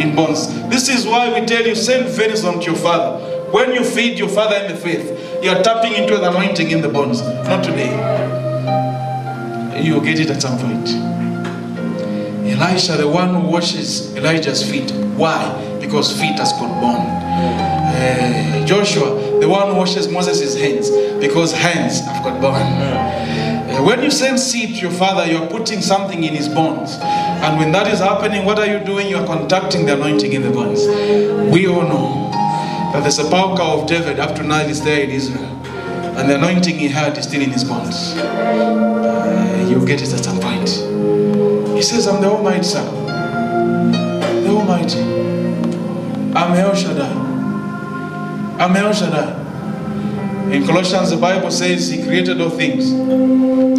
in bonds. This is why we tell you send venison to your father. When you feed your father in the faith, you are tapping into the anointing in the bonds. Not today. You'll get it at some point. Elisha, the one who washes Elijah's feet. Why? Because feet has got bond. Uh, Joshua, the one who washes Moses' hands. Because hands have got bond. When you send seed to your father, you are putting something in his bones. And when that is happening, what are you doing? You are contacting the anointing in the bones. We all know that the sepulchre of David up to now is there in Israel. And the anointing he had is still in his bones. Uh, you'll get it at some point. He says, I'm the Almighty, sir. The Almighty. I'm El Shaddai. I'm El Shaddai. In Colossians, the Bible says he created all things.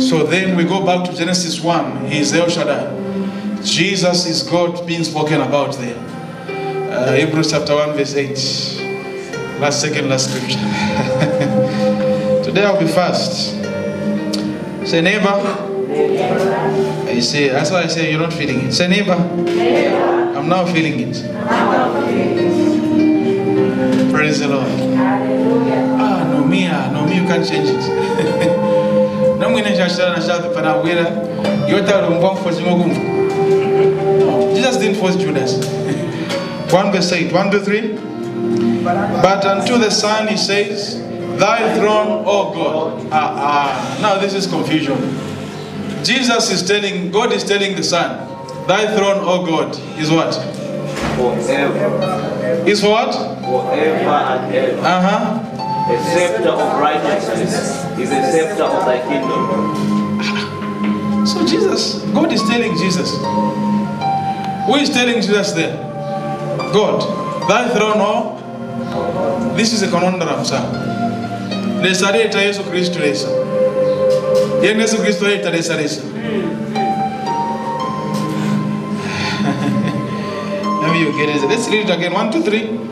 So then we go back to Genesis 1. He is El Shaddai. Jesus is God being spoken about there. Uh, Hebrews chapter 1, verse 8. Last second, last scripture. Today I'll be fast. Say, neighbor. You see, that's why I say you're not feeling it. Say, neighbor. I'm now feeling it. Praise the Lord. Ah, no, me, ah, no, me, you can't change it. no, mwine chashara na shafi panawira. Yota lumva mfozi mogumfu. Jesus didn't force Judas. 1 verse 8. 1 to 3. But unto the Son he says, Thy throne, O God. Ah, ah. Now this is confusion. Jesus is telling, God is telling the Son, Thy throne, O God, is what? forever, Is for what? forever and ever. Uh huh. A scepter of righteousness is a scepter of thy kingdom. So Jesus, God is telling Jesus. Who is telling Jesus there? God. Thy throne, oh? This is a conundrum, sir. Lesa leta Yesu Kristo lesa. Yeye Yesu Kristo leta lesa lesa. Maybe you get it. Let's read it again. One, two, three.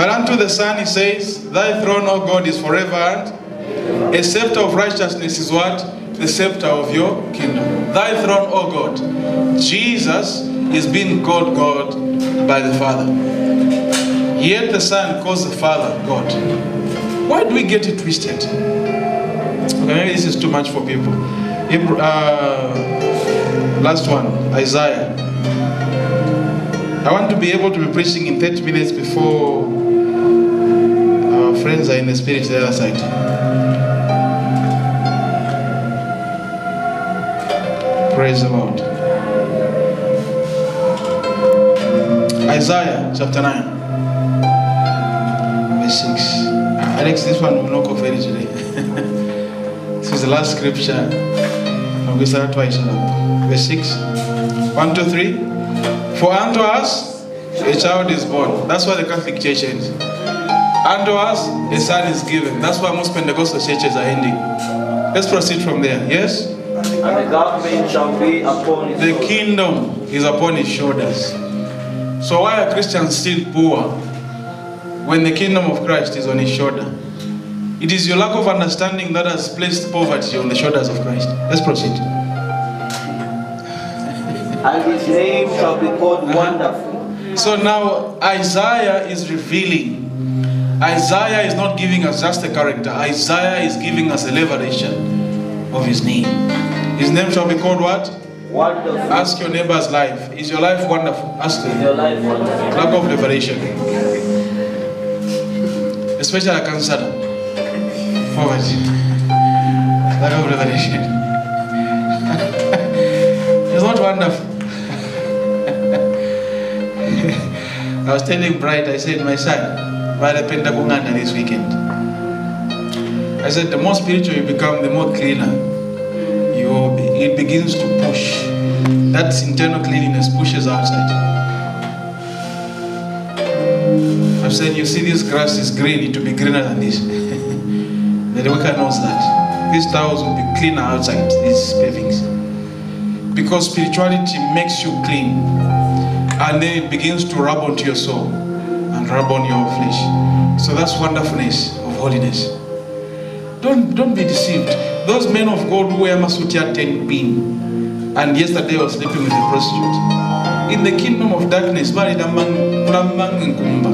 But unto the Son he says, Thy throne, O God, is forever and a scepter of righteousness is what? The scepter of your kingdom. Thy throne, O God. Jesus is being called God by the Father. Yet the Son calls the Father God. Why do we get it twisted? Okay, maybe this is too much for people. Uh, last one, Isaiah. I want to be able to be preaching in 30 minutes before friends are in the spirit the other side. Praise the Lord. Isaiah chapter 9, verse 6. Ah, Alex, this one will not go very today. this is the last scripture. I'm going to start twice. Verse 6. 1, 2, 3. For unto us a child is born. That's why the Catholic Church ends. Unto us a son is given. That's why most Pentecostal churches are ending. Let's proceed from there. Yes? And the government shall be upon his The kingdom is upon his shoulders. So why are Christians still poor when the kingdom of Christ is on his shoulder? It is your lack of understanding that has placed poverty on the shoulders of Christ. Let's proceed. And his name shall be called Wonderful. So now Isaiah is revealing. Isaiah is not giving us just a character. Isaiah is giving us a revelation of his name. His name shall be called what? Wonderful. Ask your neighbor's life. Is your life wonderful? Ask Is them. your life wonderful? Lack of revelation. Especially a cancer. Poverty. Lack of revelation. it's not wonderful. I was telling Bright, I said, my son, Varapenda Kunganda this weekend. I said, the more spiritual you become, the more cleaner you. It begins to push. That internal cleanliness pushes outside. I've said, you see this grass is green, it will be greener than this. the worker knows that. These towels will be cleaner outside, these pavings. Because spirituality makes you clean. And then it begins to rub onto your soul rub on your flesh. So that's wonderfulness of holiness. Don't, don't be deceived. Those men of God who wear masutia 10 pin and yesterday was sleeping with a prostitute. in the kingdom of darkness mulamange nkumba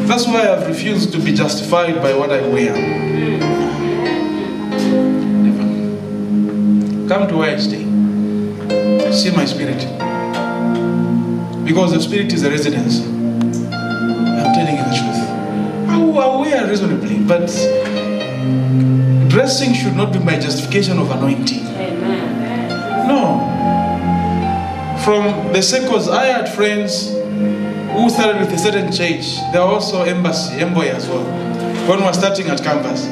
that's why i've refused to be justified by what i wear Never. come to where i stay see my spirit because the spirit is a residence i'm telling you the truth i will I wear reasonably but dressing should not be my justification of anointing no. From the circles, I had friends who started with a certain church. There were also embassy, emboy as well. When we were starting at campus.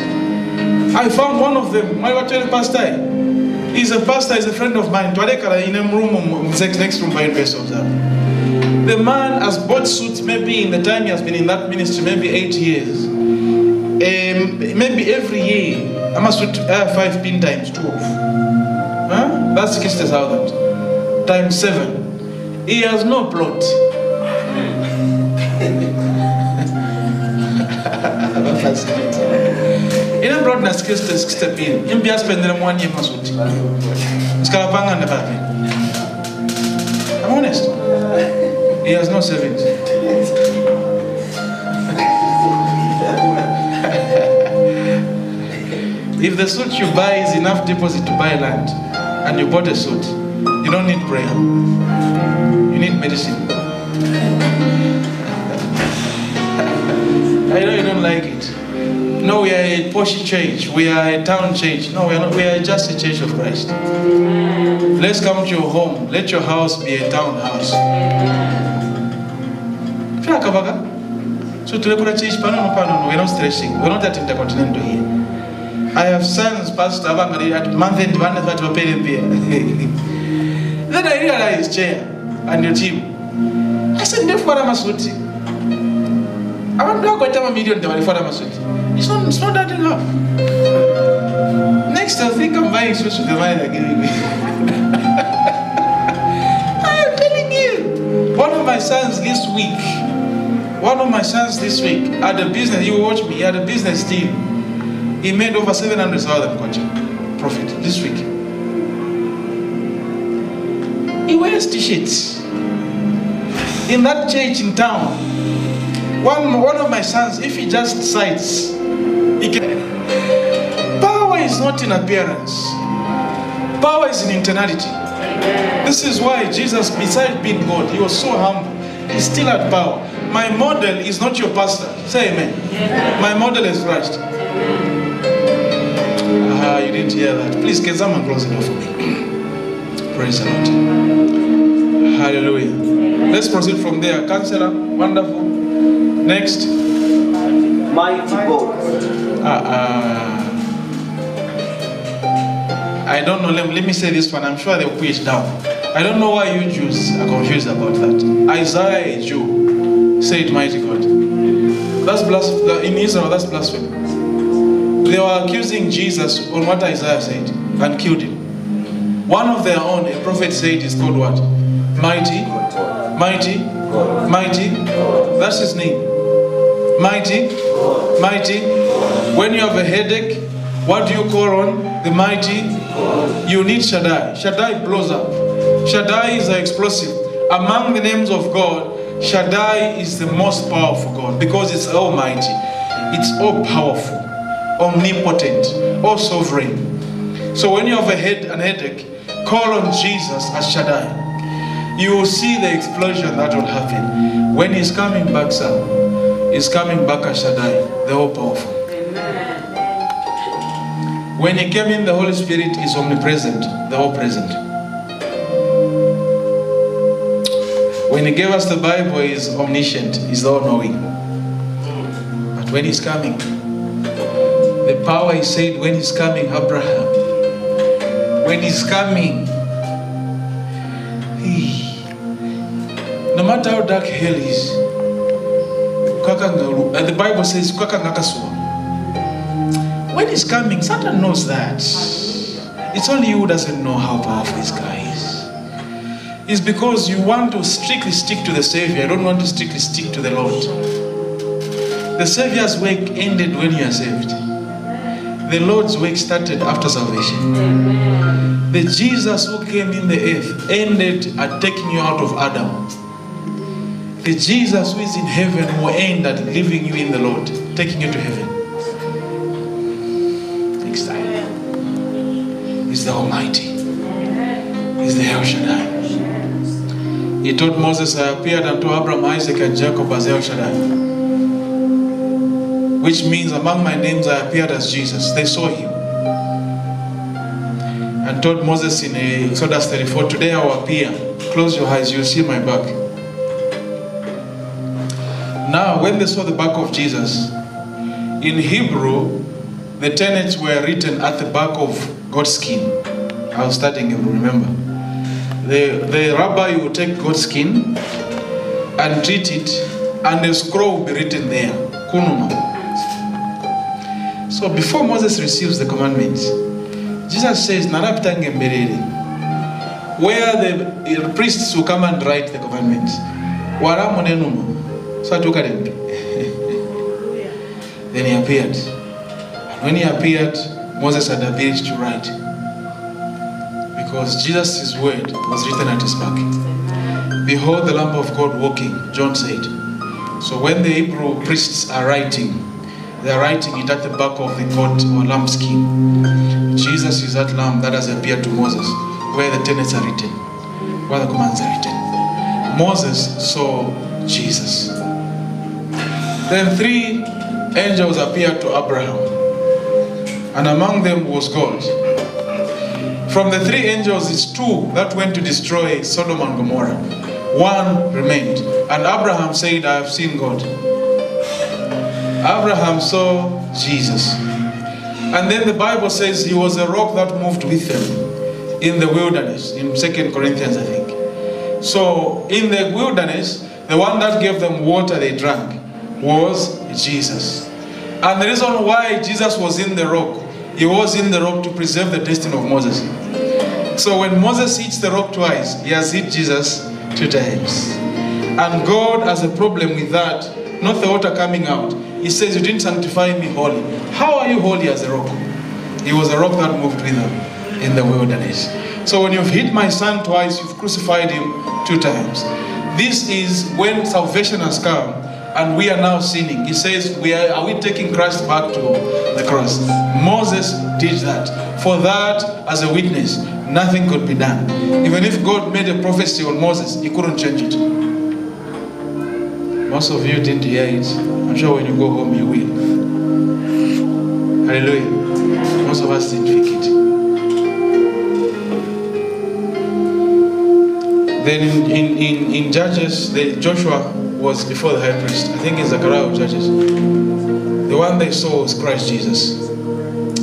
I found one of them, my hotel pastor. He's a pastor, he's a friend of mine. Twadekala in a room next next room by University of. The man has bought suits maybe in the time he has been in that ministry, maybe eight years. Um, maybe every year, I must uh, five pin times 12. Huh? That's 60,000 times 7. He has no plot. ina plot na 60 60 pin impia spendere mwani ya masuti skalapanga na papi I'm honest he has no savings if the suit you buy is enough deposit to buy land and you bought a suit, you don't need prayer. You need medicine. I know you don't like it. No, we are a posh church. We are a town church. No, we are not. We are just a church of Christ. Let's come to your home. Let your house be a town house. Like So the church, pano, pano, we're not stretching. We're not at intercontinental here. I have sons, Pastor Abangari, at month end one that were paid Then I realized, Chair, and your team. I said, Never Masuti. I want to go to a million dollars for Masuti. It's not, it's not that enough. Next, I think I'm buying suits with the money they're giving me. I am telling you. One of my sons this week, one of my sons this week had a business, you watch me, he had a business deal. He made over 700,000 kwacha profit this week. He wears t-shirts. In that church in town, one, one of my sons, if he just cites, he can... Power is not in appearance. Power is in internality. This is why Jesus, besides being God, he was so humble. He still had power. My model is not your pastor. Say amen. My model is Christ. Ah, you didn't hear that. Please, can someone close the door for me? Praise the Lord. Hallelujah. Let's proceed from there. Counselor, wonderful. Next. Mighty God. Uh, uh, I don't know. Let, let me say this one. I'm sure they'll put it down. I don't know why you Jews are confused about that. Isaiah is Jew. Say it, mighty God. That's blasphemy. In Israel, that's blasphemy. They were accusing Jesus on what Isaiah said and killed him. One of their own, a prophet said, is called what? Mighty, mighty, mighty. That's his name. Mighty, mighty. When you have a headache, what do you call on? The mighty. You need Shaddai. Shaddai blows up. Shaddai is an explosive. Among the names of God, Shaddai is the most powerful God because it's almighty. It's all powerful, omnipotent, all sovereign. So when you have a head and headache, call on Jesus as Shaddai. You will see the explosion that will happen. When he's coming back, sir, he's coming back as Shaddai, the all powerful. When he came in, the Holy Spirit is omnipresent, the all When he gave us the Bible, he's omniscient, he's all knowing. But when he's coming, the power he said, when he's coming, Abraham, when he's coming, he, no matter how dark hell is, and uh, the Bible says, when he's coming, Satan knows that. It's only you who doesn't know how powerful this guy is. It's because you want to strictly stick to the Savior. You don't want to strictly stick to the Lord. The Savior's work ended when you are saved. The Lord's work started after salvation. The Jesus who came in the earth ended at taking you out of Adam. The Jesus who is in heaven will end at leaving you in the Lord, taking you to heaven. Next time. Is the Almighty. Is the El Shaddai. He told Moses, I appeared unto Abraham, Isaac, and Jacob as El Shaddai. Which means among my names I appeared as Jesus. They saw him. And told Moses in Exodus 34, Today I will appear. Close your eyes, you'll see my back. Now, when they saw the back of Jesus, in Hebrew, the tenets were written at the back of God's skin. I was studying Hebrew, remember? The, the rabbi will take goat skin and treat it, and a scroll will be written there. Kunuma. So before Moses receives the commandments, Jesus says, Narapitange mberere. Where the priests will come and write the commandments. Waramunenuma. So him. Then he appeared. And when he appeared, Moses had ability to write. Because Jesus' word was written at his back. Behold the Lamb of God walking, John said. So when the Hebrew priests are writing, they are writing it at the back of the coat or lambskin. Jesus is that lamb that has appeared to Moses, where the tenets are written, where the commands are written. Moses saw Jesus. Then three angels appeared to Abraham, and among them was God. From the three angels, it's two that went to destroy Sodom and Gomorrah. One remained, and Abraham said, I have seen God. Abraham saw Jesus. And then the Bible says he was a rock that moved with them in the wilderness, in Second Corinthians, I think. So in the wilderness, the one that gave them water they drank was Jesus. And the reason why Jesus was in the rock, he was in the rock to preserve the destiny of Moses. So when Moses hits the rock twice, he has hit Jesus two times. And God has a problem with that, not the water coming out. He says, You didn't sanctify me holy. How are you holy as a rock? He was a rock that moved with him in the wilderness. So when you've hit my son twice, you've crucified him two times. This is when salvation has come and we are now sinning. He says, we are, are we taking Christ back to the cross? Moses did that. For that, as a witness, nothing could be done. Even if God made a prophecy on Moses, he couldn't change it. Most of you didn't hear it. I'm sure when you go home, you will. Hallelujah. Most of us didn't pick it. Then in, in, in, in Judges, the Joshua was before the high priest. I think it's Zechariah of Judges. The one they saw was Christ Jesus.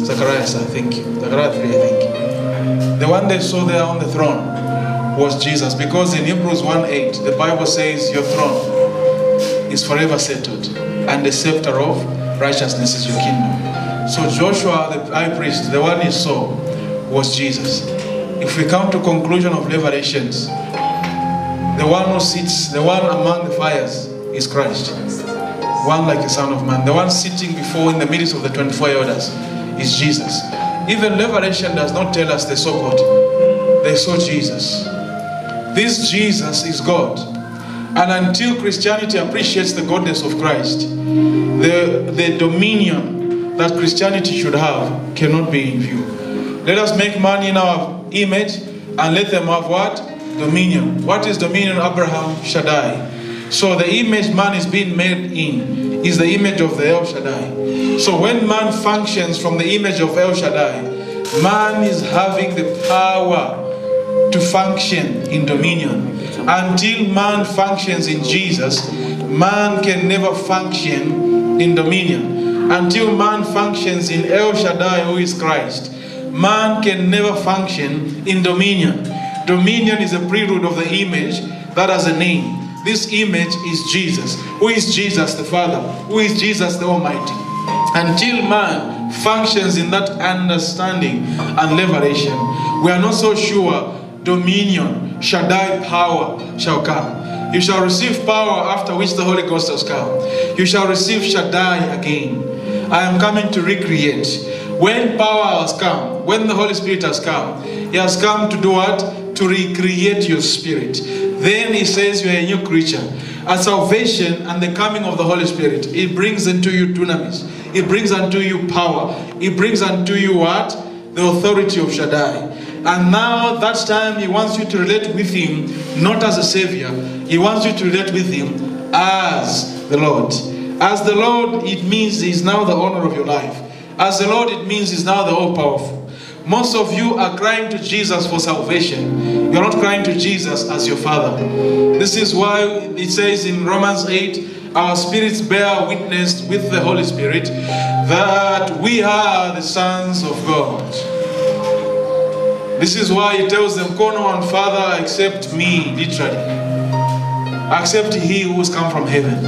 Zechariah, I think. Zechariah 3, I think. The one they saw there on the throne was Jesus. Because in Hebrews 1 8, the Bible says, Your throne is forever settled, and the scepter of righteousness is your kingdom. So Joshua, the high priest, the one he saw, was Jesus. If we come to conclusion of Revelations, the one who sits, the one among the fires is Christ. One like the Son of Man. The one sitting before in the midst of the 24 elders is Jesus. Even Revelation does not tell us they saw God. They saw Jesus. This Jesus is God. And until Christianity appreciates the godness of Christ, the, the dominion that Christianity should have cannot be in view. Let us make man in our image and let them have what? Dominion. What is dominion? Abraham Shaddai. So the image man is being made in is the image of the El Shaddai. So when man functions from the image of El Shaddai, man is having the power to function in dominion. Until man functions in Jesus, man can never function in dominion. Until man functions in El Shaddai, who is Christ, man can never function in dominion. Dominion is a prelude of the image that has a name. This image is Jesus. Who is Jesus the Father? Who is Jesus the Almighty? Until man functions in that understanding and liberation, we are not so sure dominion, Shaddai power shall come. You shall receive power after which the Holy Ghost has come. You shall receive Shaddai again. I am coming to recreate. When power has come, when the Holy Spirit has come, He has come to do what? To recreate your spirit. Then He says you are a new creature. At salvation and the coming of the Holy Spirit, it brings into you dunamis. It brings unto you power. It brings unto you what? The authority of Shaddai. And now that time He wants you to relate with Him not as a Savior. He wants you to relate with Him as the Lord. As the Lord, it means He's now the owner of your life. As the Lord, it means He's now the all powerful. Most of you are crying to Jesus for salvation. You're not crying to Jesus as your Father. This is why it says in Romans 8 our spirits bear witness with the Holy Spirit that we are the sons of God. This is why he tells them, Call no one father except me, literally. Except he who has come from heaven.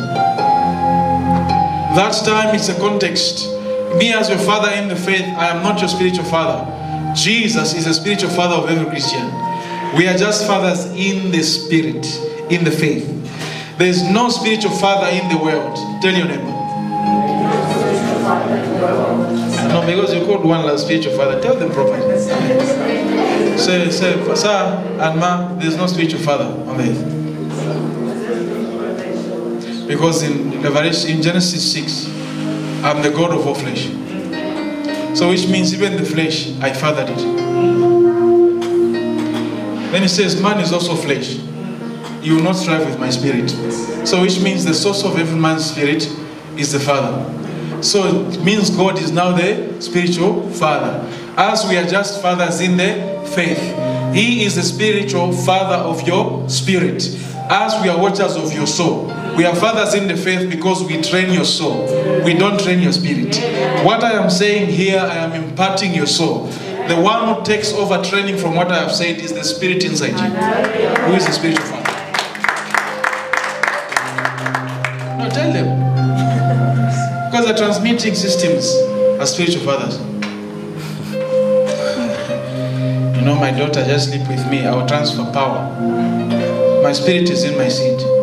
That time it's a context. Me as your father in the faith, I am not your spiritual father. Jesus is the spiritual father of every Christian. We are just fathers in the spirit, in the faith. There is no spiritual father in the world. Tell your neighbor. No, because you called one last spiritual father. Tell them properly. Say, say, sir and ma, there's no spiritual father on the earth. Because in Revelation, in Genesis 6, I'm the God of all flesh. So which means even the flesh, I fathered it. Then he says, man is also flesh. You will not strive with my spirit. So which means the source of every man's spirit is the Father. So it means God is now the spiritual father. As we are just fathers in the faith, He is the spiritual father of your spirit. As we are watchers of your soul, we are fathers in the faith because we train your soul. We don't train your spirit. What I am saying here, I am imparting your soul. The one who takes over training from what I have said is the spirit inside you. Who is the spiritual father? No, tell them. Because the transmitting systems are spiritual fathers. You know, my daughter just sleep with me. I will transfer power. My spirit is in my seed.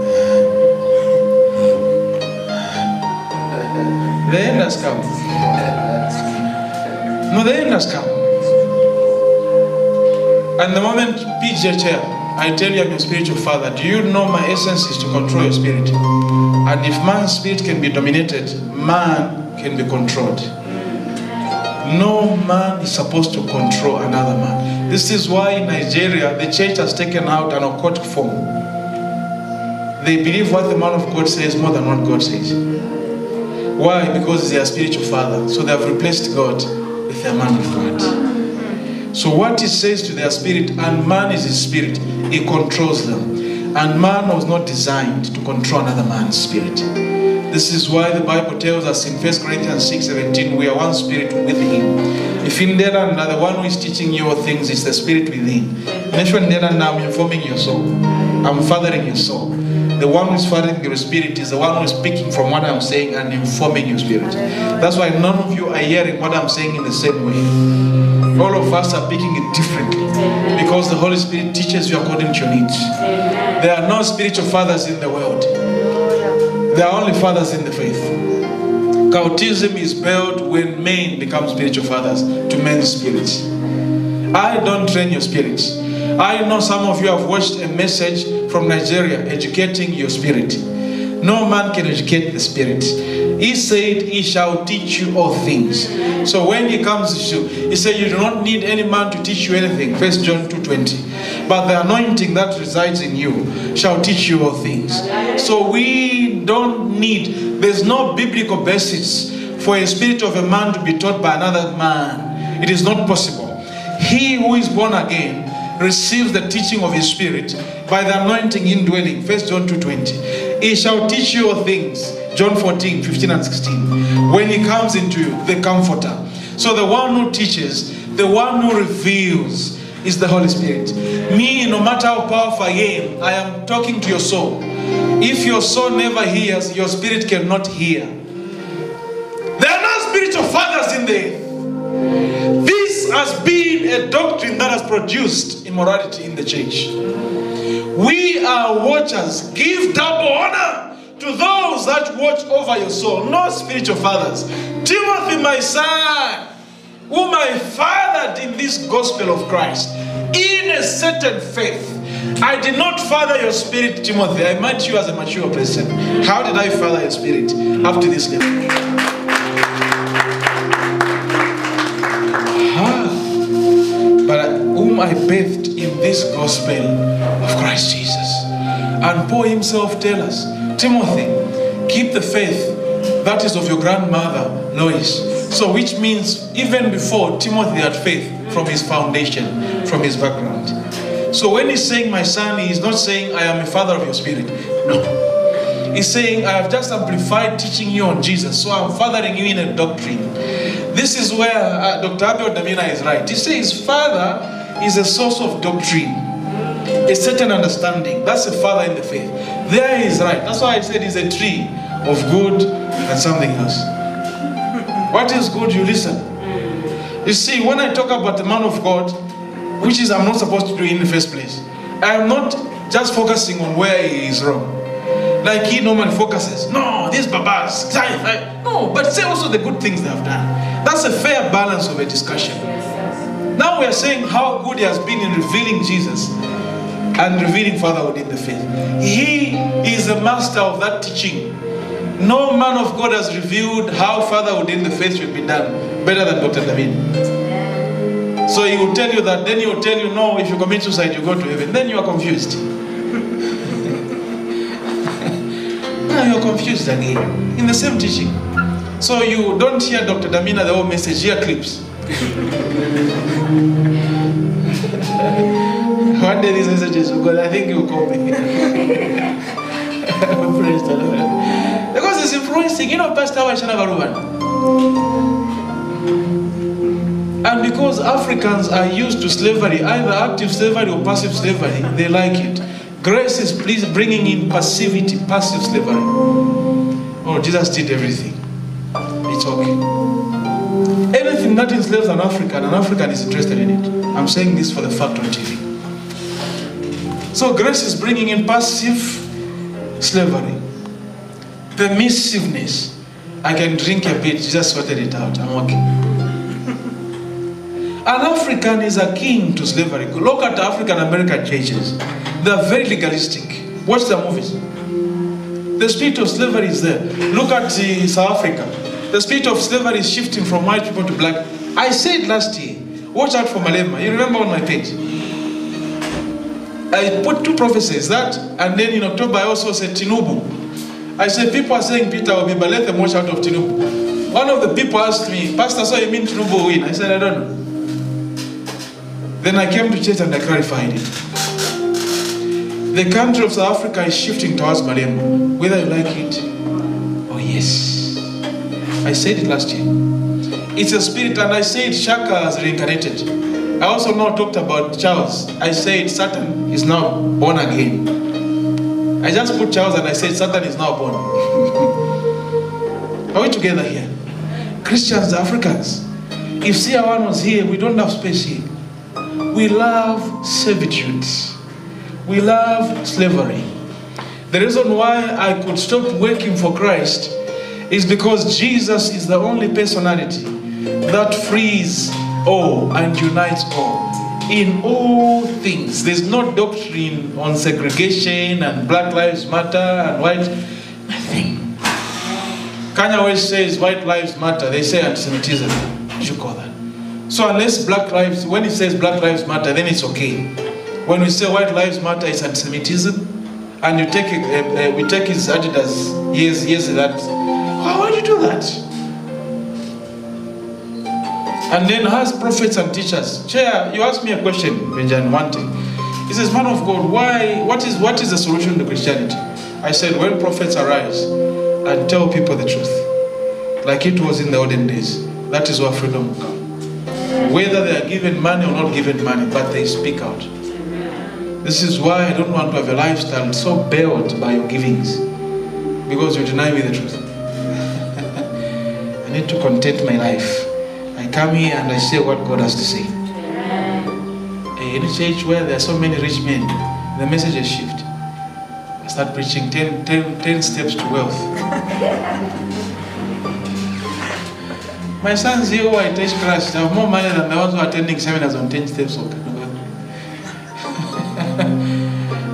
The end has come. No, the end has come. And the moment PJ chair, I tell you I'm your spiritual father. Do you know my essence is to control your spirit? And if man's spirit can be dominated, man can be controlled. No man is supposed to control another man. This is why in Nigeria the church has taken out an occult form. They believe what the man of God says more than what God says. Why? Because he's their spiritual father. So they have replaced God with their man God. So what he says to their spirit, and man is his spirit, he controls them. And man was not designed to control another man's spirit. This is why the Bible tells us in 1 Corinthians 6 17, we are one spirit with him. If in there and the one who is teaching you all things is the spirit within. Now I'm informing your soul. I'm fathering your soul. The one who is fathering your spirit is the one who is speaking from what I'm saying and informing your spirit. That's why none of you are hearing what I'm saying in the same way. All of us are picking it differently because the Holy Spirit teaches you according to your needs. There are no spiritual fathers in the world. There are only fathers in the faith. Cultism is built when men become spiritual fathers to men's spirits. I don't train your spirits. I know some of you have watched a message from Nigeria educating your spirit. No man can educate the spirit. He said, He shall teach you all things. So when he comes to you, he said, You do not need any man to teach you anything. First John 2:20. But the anointing that resides in you shall teach you all things. So we don't need, there's no biblical basis for a spirit of a man to be taught by another man. It is not possible. He who is born again receives the teaching of his spirit by the anointing indwelling. First John 2:20. He shall teach you all things. John 14, 15 and 16. When he comes into you, the comforter. So the one who teaches, the one who reveals is the Holy Spirit. Me, no matter how powerful I am, I am talking to your soul. If your soul never hears, your spirit cannot hear. There are no spiritual fathers in there. This has been a doctrine that has produced immorality in the church. We are watchers. Give double honor to those that watch over your soul, no spiritual fathers. Timothy, my son, whom I fathered in this gospel of Christ, in a certain faith. I did not father your spirit, Timothy. I met you as a mature person. How did I father your spirit up to this level? Whom I bathed in this gospel of Christ Jesus. And Paul himself tells us, Timothy, keep the faith that is of your grandmother Lois. So which means even before Timothy had faith from his foundation, from his background. So when he's saying my son, he's not saying I am a father of your spirit. No. He's saying I have just amplified teaching you on Jesus, so I'm fathering you in a doctrine. This is where uh, Dr. Abel Damina is right. He says father is a source of doctrine, a certain understanding. That's a father in the faith. There he is right. That's why I said he's a tree of good and something else. What is good? You listen. You see, when I talk about the man of God, which is I'm not supposed to do in the first place, I am not just focusing on where he is wrong. Like he normally focuses. No, these babas. Eh. No, but say also the good things they have done. That's a fair balance of a discussion. Now we are saying how good he has been in revealing Jesus and revealing fatherhood in the faith. He is the master of that teaching. No man of God has revealed how fatherhood in the faith should be done better than Dr. David. So he will tell you that, then he will tell you, no, if you commit suicide, you go to heaven. Then you are confused. now you are confused again in the same teaching. So you don't hear Dr. Damina the whole message, hear clips. One day these messages will go, I think you will call me. Praise the Lord. Because it's influencing, you know, Pastor Washana Varuvan. And because Africans are used to slavery, either active slavery or passive slavery, they like it. Grace is please bringing in passivity, passive slavery. Oh, Jesus did everything. It's okay. Anything that enslaves an African, an African is interested in it. I'm saying this for the fact on TV. So grace is bringing in passive slavery, permissiveness. I can drink a bit, just sorted it out. I'm okay. An African is a king to slavery. Look at African American churches. They are very legalistic. Watch the movies. The spirit of slavery is there. Look at uh, South Africa. The spirit of slavery is shifting from white people to black. I said last year, watch out for Malema. You remember on my page? I put two prophecies, that, and then in October I also said Tinubu. I said people are saying Peter will be, but let them watch out of Tinubu. One of the people asked me, Pastor, so you mean Tinubu will win? I said, I don't know. Then I came to church and I clarified it. The country of South Africa is shifting towards Malema, whether you like it or yes. I said it last year. It's a spirit, and I said Shaka has reincarnated. I also now talked about Charles. I said Satan is now born again. I just put Charles and I said Satan is now born. Are we together here? Christians, Africans. If CR1 was here, we don't have space here. We love servitude. We love slavery. The reason why I could stop working for Christ is because Jesus is the only personality that frees all and unites all in all things. There's no doctrine on segregation and Black Lives Matter and white, nothing. Kanye West says white lives matter. They say anti-Semitism. You call that? So unless black lives, when it says black lives matter, then it's okay. When we say white lives matter, it's anti-Semitism. And you take, uh, uh, we take his Adidas, yes, yes, that. Why would you do that? And then as prophets and teachers, Chair, you asked me a question, Benjamin, one. He says, man of God, why, what is, what is the solution to Christianity? I said, when prophets arise and tell people the truth, like it was in the olden days, that is where freedom will come whether they are given money or not given money, but they speak out. This is why I don't want to have a lifestyle so built by your givings, because you deny me the truth. I need to content my life. I come here and I say what God has to say. In a church where there are so many rich men, the messages shift. I start preaching 10, 10, 10 steps to wealth. My sons here who are attached Christ have more money than the ones who are attending seminars on 10 steps of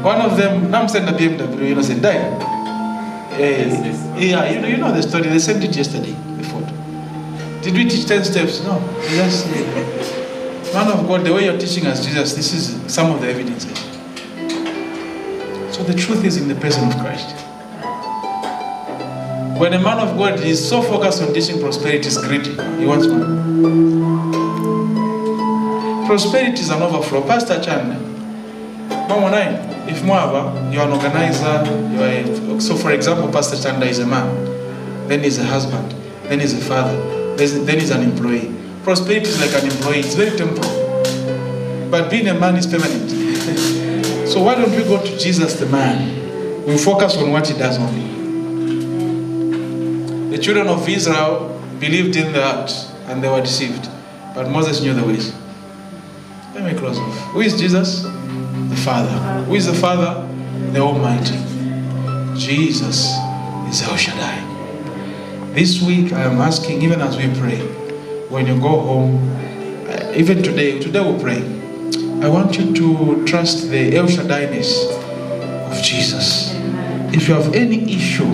One of them, now I'm sending a BMW, you know, said, die. Eh, yeah, you know, you know the story. They sent it yesterday. Did we teach 10 steps? No. Just, man of God, the way you're teaching us, Jesus, this is some of the evidence. So the truth is in the person of Christ. When a man of God is so focused on teaching prosperity, is greedy. He wants money. Prosperity is an overflow. Pastor Chan, if Moaba, you're an organizer, you are a, so for example, Pastor Chanda is a man, then he's a husband, then he's a father, then he's an employee. Prosperity is like an employee, it's very temporal. But being a man is permanent. so why don't we go to Jesus the man? We focus on what he does only. The children of Israel believed in the heart and they were deceived. But Moses knew the ways. Let me close off. Who is Jesus? The Father. Who is the Father? The Almighty. Jesus is El Shaddai. This week I am asking, even as we pray, when you go home, uh, even today, today we'll pray. I want you to trust the El Shaddai-ness of Jesus. If you have any issue,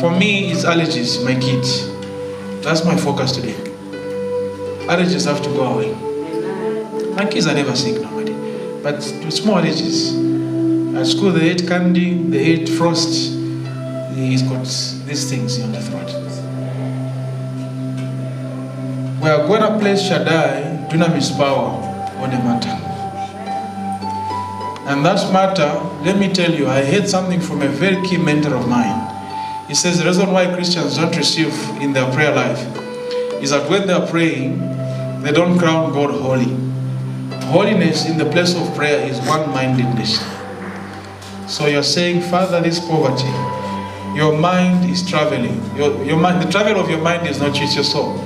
for me it's allergies, my kids. That's my focus today. Allergies have to go away. My kids are never sick normally, but small allergies. At school they ate candy, they ate frost. He's got these things on the throat. We are going to place Shaddai, dunamis power, on a matter. And that matter, let me tell you, I heard something from a very key mentor of mine. He says the reason why Christians don't receive in their prayer life is that when they are praying, they don't crown God holy. Holiness in the place of prayer is one-mindedness. So you're saying, Father, this poverty, your mind is traveling. Your, your mind, the travel of your mind is not just your soul.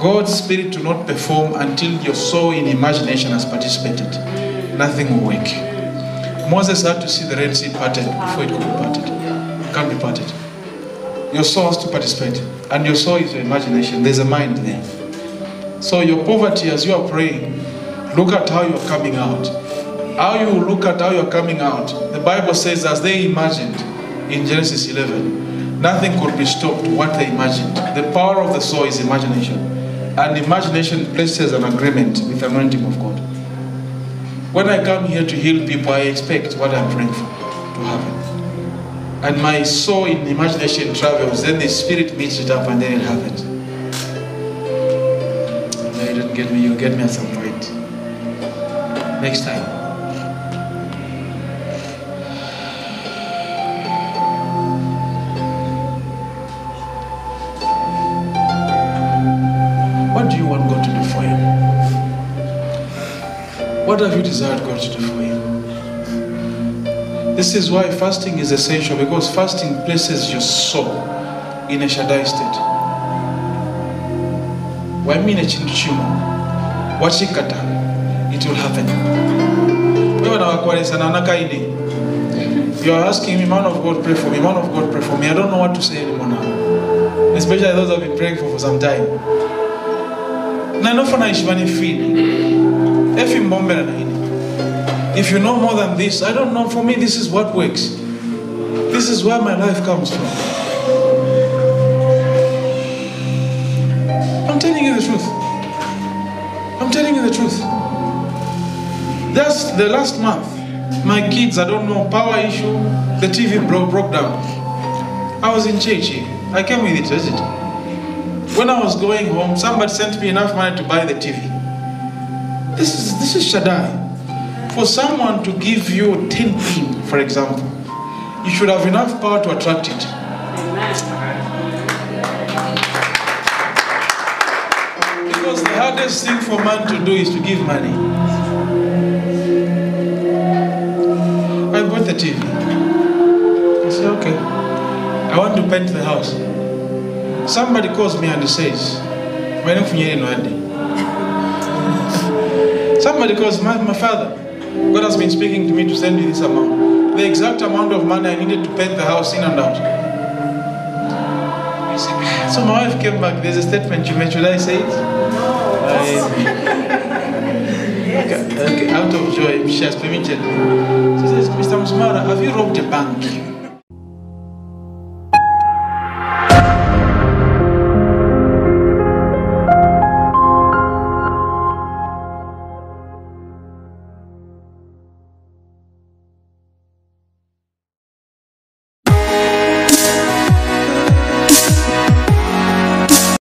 God's spirit will not perform until your soul in imagination has participated. Nothing will work. Moses had to see the Red Sea parted before it could be parted. It can't be parted. Your soul has to participate. And your soul is your imagination. There's a mind there. So your poverty as you are praying, look at how you're coming out. How you look at how you're coming out. The Bible says as they imagined in Genesis 11, nothing could be stopped what they imagined. The power of the soul is imagination. And imagination places an agreement with the anointing of God. When I come here to heal people, I expect what I'm praying for to happen. And my soul in imagination travels, then the spirit meets it up and then it happens. No, you didn't get me, you'll get me at some point. Next time. What have you desired God to do for you? This is why fasting is essential because fasting places your soul in a Shaddai state. Waamini chintu chimo wachikata it. It will happen. You are asking me, man of God, pray for me. Man of God, pray for me. I don't know what to say anymore now. Especially those I've been praying for for some time. Na nofana ishivani fini. If you know more than this, I don't know. For me, this is what works. This is where my life comes from. I'm telling you the truth. I'm telling you the truth. Just the last month. My kids, I don't know, power issue, the TV broke, broke down. I was in church. I came with it, is it? When I was going home, somebody sent me enough money to buy the TV. This is this is Shaddai. For someone to give you 10 pin, for example, you should have enough power to attract it. Because the hardest thing for man to do is to give money. I bought the TV. I said, okay. I want to paint the house. Somebody calls me and says, "Why don't you know Andy?" Somebody calls my, my father. God has been speaking to me to send me this amount. The exact amount of money I needed to pay the house in and out. So my wife came back. There's a statement you made. Should I say it? No. okay, okay, out of joy, she has permitted. She says, Mr. Muzumara, have you robbed a bank?